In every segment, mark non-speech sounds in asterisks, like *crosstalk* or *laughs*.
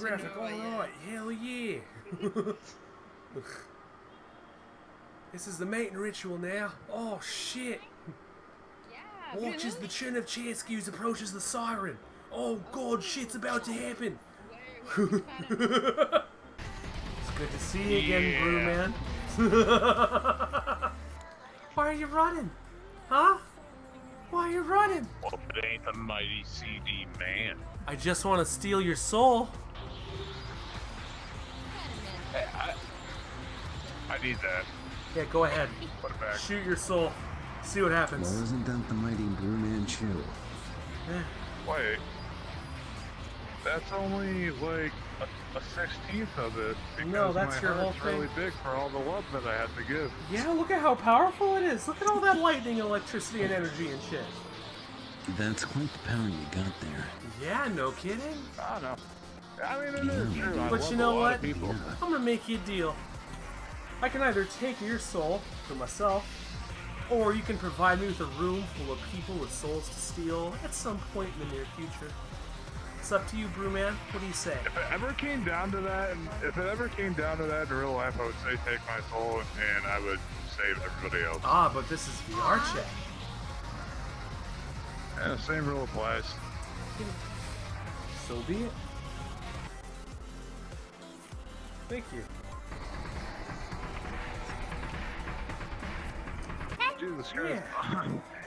graphic. know, All yeah. right, hell yeah. this is the mating ritual now. Oh shit! Yeah. Watch as the chin of Chescues approaches the siren. Oh god, shit's about to happen. Where, where It's good to see you again, Brew Man. Why are you running? Huh? Why are you running? Well, it ain't the mighty CD man. I just want to steal your soul. I need that. Yeah, go ahead. Put it back. Shoot your soul. See what happens. Well, isn't that the mighty Brewman Chew? Eh, Wait. That's only like a, a sixteenth of it. Because No, that's my your whole heart's really big for all the love that I had to give. Yeah, look at how powerful it is. Look at all that lightning, electricity, and energy and shit. That's quite the power you got there. Yeah, no kidding. I don't know. I mean, it is Yeah. true. I But love you know a lot what? Yeah. I'm gonna make you a deal. I can either take your soul for myself, or you can provide me with a room full of people with souls to steal at some point in the near future. It's up to you, Brewman. What do you say? If it ever came down to that, and if it ever came down to that in real life, I would say take my soul and I would save everybody else. Ah, but this is VR chat. Yeah, same rule applies. So be it. Thank you. Jesus Christ.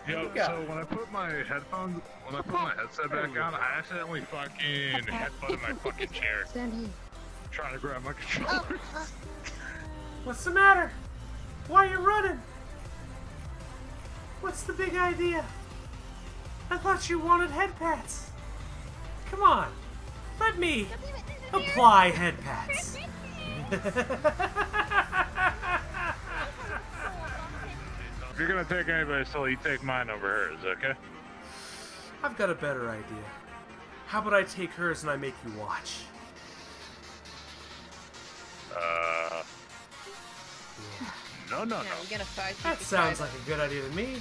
Yo, you so when I put my headphones, when I put my headset back on, I accidentally fucking headbutted my fucking chair, *laughs* Stand here. trying to grab my controller. *laughs* What's the matter? Why are you running? What's the big idea? I thought you wanted head pats. Come on, let me apply head pats. *laughs* If you're gonna take anybody's soul, you take mine over hers, okay? I've got a better idea. How about I take hers and I make you watch? Uh, no, no, Yeah, no. we gotta fight. That sounds like a good idea to me.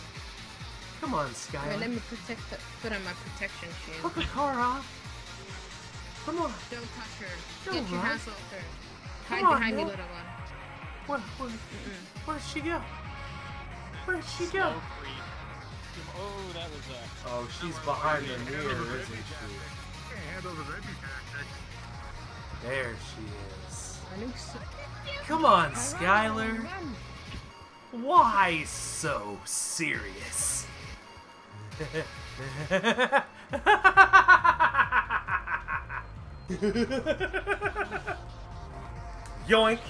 Come on, Wait, let me protect the, put on my protection shield. Put the car off. Come on. Don't touch her. Don't Get your run. hands off her. Come Hide on, behind me, little one. Where, where, where'd she go? Where'd she go? Oh, that was uh. Oh, she's behind the mirror, isn't she? Handle the baby. There she is. I knew so. Come on, Skylar. Why so serious? *laughs* Yoink.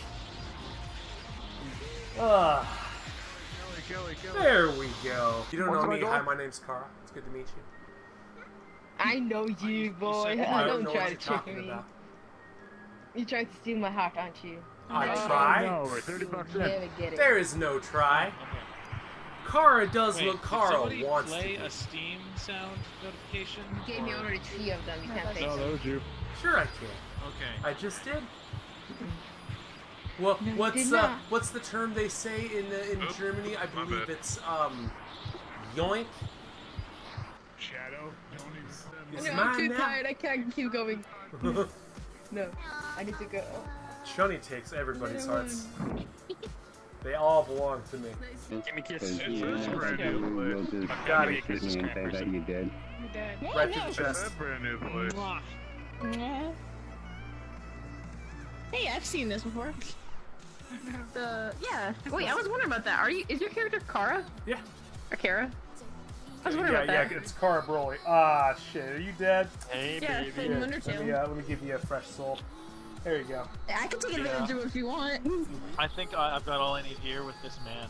Ah, Kelli, Kelli, Kelli. there we go. You don't What's know me. Hi, my name's Carl. It's good to meet you. I know you, boy. said- I *laughs* I don't don't try to trick me. about. You tried to steal my heart, aren't you? I No. try. No, we're 30 bucks in. Never get it. There is no try. Okay. Chara does Wait, what Chara somebody wants to play do. a Steam sound notification? You gave me already three of them. You can't take No, that was you. Sure, I can. Okay. I just did. Well, No, what's did uh, what's the term they say in the, in Oop, Germany? I believe it's um, yoink. Shadow. Don't even No, I'm too now. tired. I can't keep going. *laughs* No, I need to go. Shunny takes everybody's Never hearts. *laughs* They all belong to me. Give me kiss. It's this brand new place. Got me it. a kiss, Kiss me and say that Scrappers. you did. Right to the chest. brand new place. Mwah. Hey, I've seen this before. *laughs* The yeah. Wait, I was wondering about that. Are you? Is your character Kara Yeah. or Kara? I was wondering Yeah, about yeah, that. it's Kara Broly. Ah, shit. Are you dead? Hey, Yeah, baby. from Here, let me, uh, let me give you a fresh soul. There you go. I can take advantage of it if you want. I think I, I've got all I need here with this man.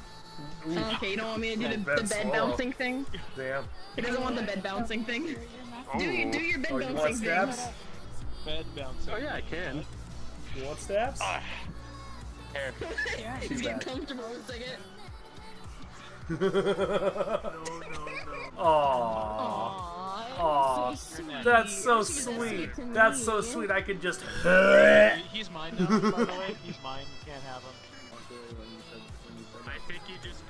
Oh, okay, you don't want me to do the, Bed the bed slow. bouncing thing? Damn. He doesn't want the bed bouncing thing. Do you do your bed Oh, you want bouncing stabs? thing? Bed bouncing. Oh yeah, I can. You want stabs? Here. He's getting comfortable for a second. *laughs* Aww. Aww, Aw, that's so sweet. That's so You should do that sweet. That's so sweet. I could just. He's mine now, by the way. *laughs* He's mine. You can't have him. I think you just.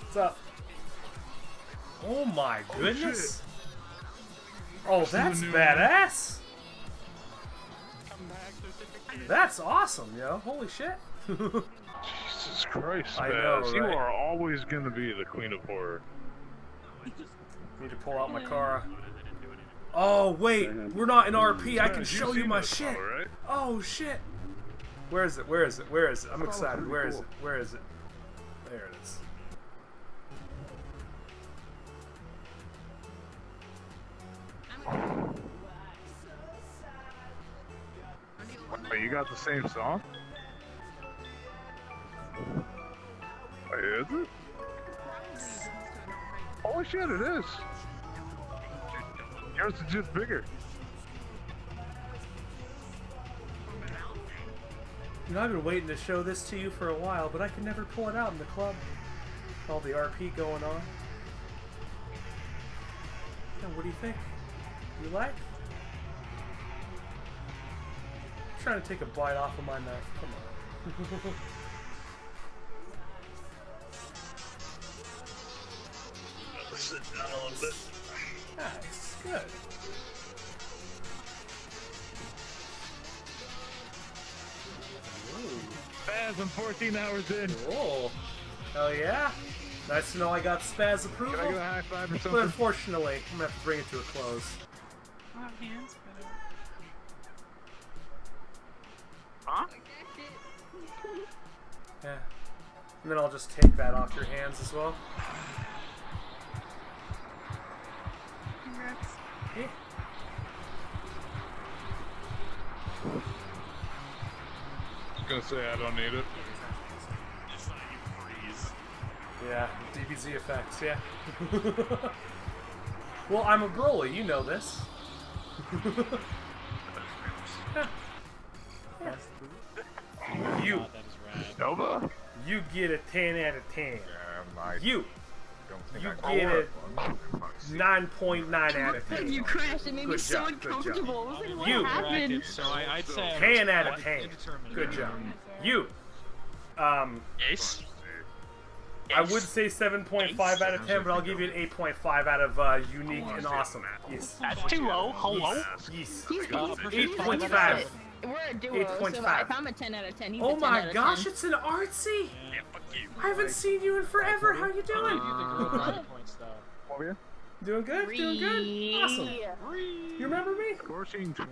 What's up? Oh my oh, goodness. Oh, that's new badass. Back certificate. That's awesome, yo. Holy shit. Jesus Christ, I know, Spaz. You are always gonna be the queen of horror. Need to pull out my car. Oh, wait. We're not in RP. I can show you've you seen my shit. Oh, shit. Where is it? Where is it? Where is it? I'm oh, excited. Where is it? Where is it? There it is. You got the same song? Wait, is it? Holy shit, it is. Yours is just bigger. You know, I've been waiting to show this to you for a while, but I can never pull it out in the club. All the RP going on. Yeah, what do you think? You like? Trying to take a bite off of my knife. Come on. Sit down a little bit. Nice. Good. Spaz, I'm 14 hours in. Cool. Hell yeah. Nice to know I got Spaz Can approval. I get a high five or But something? unfortunately, I'm gonna have to bring it to a close. I have hands, but Huh? Yeah. And then I'll just take that off your hands as well. congrats. Yeah. I was gonna say I don't need it. Yeah, DBZ effects, yeah. *laughs* well, I'm a Broly, you know this. *laughs* you. God, Nova? You get a 10 out of 10. Yeah, you. You I get a 9.9 9 out of 10. You crashed. It made me so uncomfortable. I you. Happened? So I, I'd say 10 out of 10. Good job. You. Um. Yes. I would say 7.5 out of 10, but I'll give you an 8.5 out of uh, unique and awesome. Yes. That's too low. Hello? Yes. 8.5. We're a duo, so if 8.5. I'm a 10 out of 10, he's oh a Oh my out of gosh, 10. it's an artsy! Yeah, fuck you. I haven't seen you in forever. How you I'll doing? give you the girl bracket points though. What were you? Doing good? Doing good? Awesome. You remember me? 14, 20.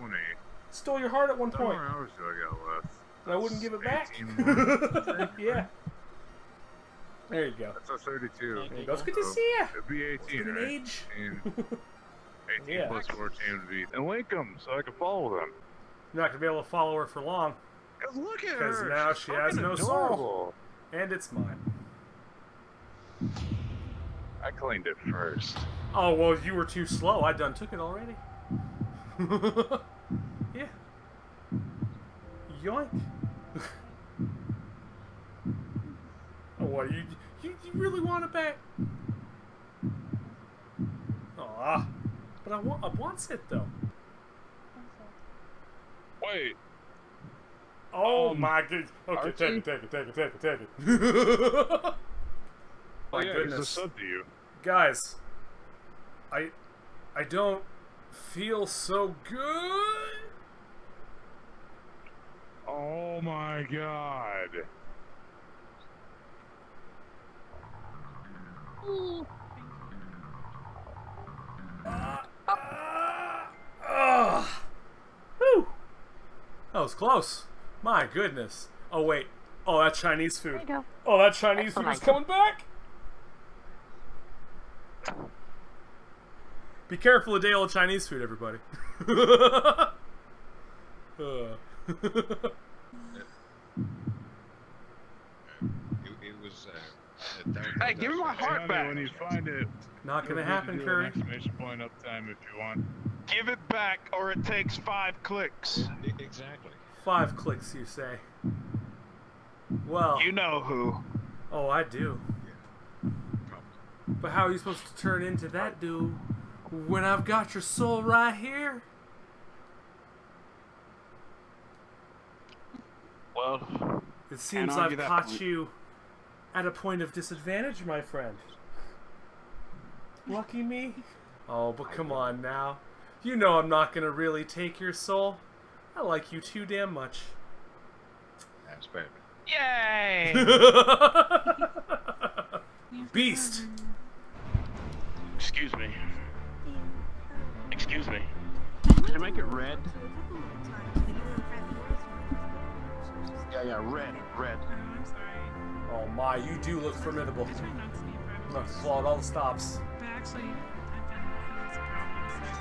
Stole your heart at one point. How many hours do I got left? And I wouldn't give it back. *laughs* yeah. There you go. That's a 32. There you go. It's good to oh, see you. It'd be 18, Good right? age. 18, 18 *laughs* Yeah. plus 14 would be. And link them so I can follow them. You're not gonna be able to follow her for long, Cause look at 'Cause her. Because now she's she has fucking no soul. and it's mine. I cleaned it first. Oh well, you were too slow. I done took it already. *laughs* yeah. Yoink. *laughs* oh, what you, you you really want it back? Aw, but I want I wants it though. Wait. Oh Um, my god. Okay, Archie? take it, take it, take it, take it, take it. Oh *laughs* my yeah, he's a goodness. sub to you. Guys, I I don't feel so good. Oh my god. Ugh. Whew. That was close. My goodness. Oh wait. Oh, that Chinese food. you go. Oh, that Chinese food is coming back. Be careful of day old Chinese food, everybody. *laughs* Uh. *laughs* It, it was. Uh, Hey, give me my heart back. When you find it, Not gonna happen, do Curry. An exclamation point up time if you want. Give it back, or it takes five clicks. Exactly. Five clicks, you say. Well, You know who. oh, I do. Probably. But how are you supposed to turn into that dude when I've got your soul right here? Well, It seems I've caught point. you at a point of disadvantage, my friend. Lucky me. Oh, but come on now. You know I'm not gonna really take your soul. I like you too damn much. That's better. Yay! *laughs* Beast. Excuse me. Excuse me. Can I make it red? Yeah, yeah, red, red. Oh my, you do look formidable. I tried not to sneeze, but I I'm gonna just- all the stops. But actually,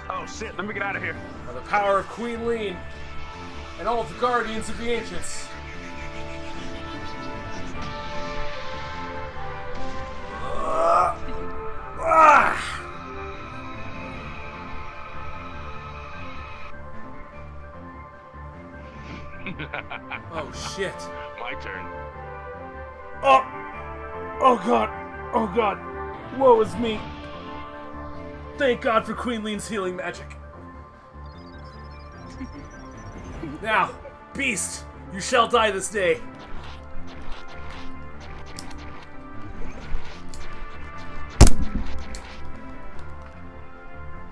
Oh shit, let me get out of here. By the power of Queen Lean and all the guardians of the ancients. Ah! *laughs* oh shit. My turn. Oh! Oh god! Oh god! Woe is me! Thank God for Queen Lean's healing magic. now, Beast, you shall die this day.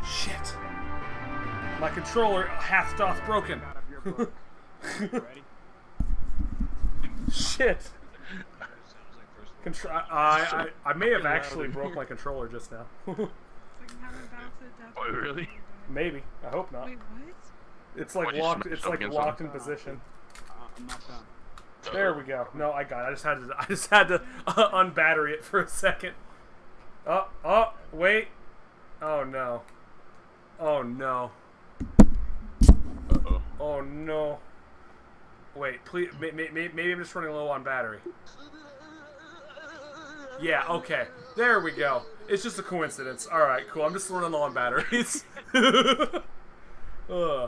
Shit. My controller hath doth broken. Shit. Contro- I, I, I may have actually broke my controller just now. *laughs* It's like I'm about to death. Oh, really? Maybe. I hope not. Wait, what? It's like Why you locked. It's like against locked in something? position. Uh, I'm not done. There we go. No, I got. it. I just had to. *laughs* I just had to uh, unbattery it for a second. Oh, oh, wait. Oh no. Oh no. Uh-oh. Oh no. Wait, please. May, may, may- maybe I'm just running low on battery. Yeah. Okay. There we go. It's just a coincidence. All right. Cool. I'm just running on batteries. Ugh. *laughs* Uh.